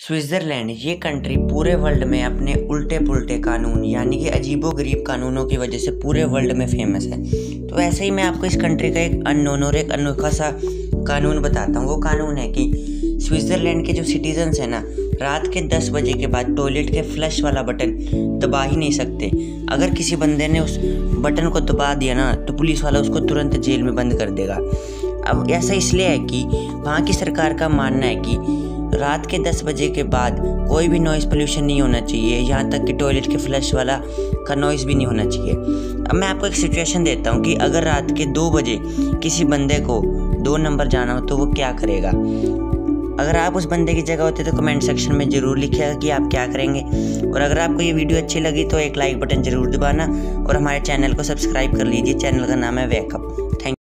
Switzerland, ये country पूरे world में अपने उल्टे पुल्टे कानून, यानी कि अजीबो गरीब कानूनों की वजह से पूरे वर्ल्ड में फ़ेमस है। तो ऐसे ही मैं आपको इस कंट्री का एक अननोन और एक अनोखा सा कानून बताता हूँ। वो कानून है कि स्विट्ज़रलैंड के जो सिटीजन्स हैं ना, रात के दस बजे के बाद टॉयलेट के फ्लश वाला बटन दबा ही नहीं सकते। अगर किसी बंदे ने उस बटन को दबा दिया ना तो पुलिस वाला उसको तुरंत जेल में बंद कर देगा। अब ऐसा इसलिए है कि वहाँ की सरकार का मानना है कि रात के दस बजे के बाद कोई भी नॉइज़ पोल्यूशन नहीं होना चाहिए। यहाँ तक कि टॉयलेट के फ्लश वाला का नॉइज़ भी नहीं होना चाहिए। अब मैं आपको एक सिचुएशन देता हूँ कि अगर रात के दो बजे किसी बंदे को दो नंबर जाना हो तो वो क्या करेगा? अगर आप उस बंदे की जगह होते तो कमेंट सेक्शन में ज़रूर लिखिएगा कि आप क्या करेंगे। और अगर आपको ये वीडियो अच्छी लगी तो एक लाइक बटन ज़रूर दबाना और हमारे चैनल को सब्सक्राइब कर लीजिए। चैनल का नाम है वेकअप